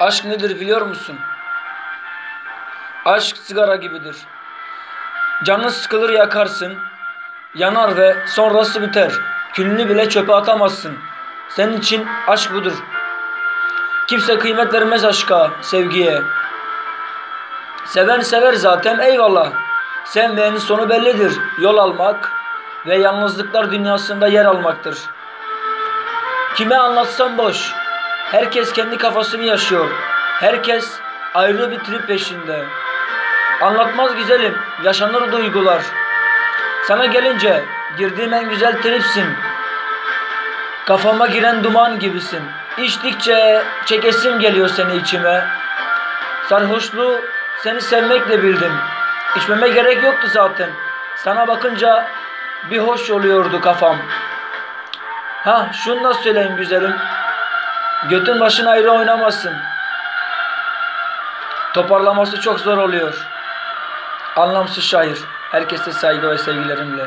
Aşk nedir biliyor musun? Aşk sigara gibidir. Canın sıkılır yakarsın, yanar ve sonrası biter. Külünü bile çöpe atamazsın. Senin için aşk budur. Kimse kıymet vermez aşka, sevgiye. Seven sever zaten eyvallah. Sevmeyenin sonu bellidir. Yol almak ve yalnızlıklar dünyasında yer almaktır. Kime anlatsam boş. Herkes kendi kafasını yaşıyor. Herkes ayrı bir trip peşinde. Anlatmaz güzelim, yaşanır duygular. Sana gelince girdiğim en güzel tripsin. Kafama giren duman gibisin. İçtikçe çekesim geliyor seni içime. Sarhoşluğu seni sevmekle bildim. İçmeme gerek yoktu zaten. Sana bakınca bir hoş oluyordu kafam. Ha şunu da söyleyeyim güzelim. Götün başın ayrı oynamasın. Toparlaması çok zor oluyor. Anlamsız şair. Herkese saygı ve sevgilerimle.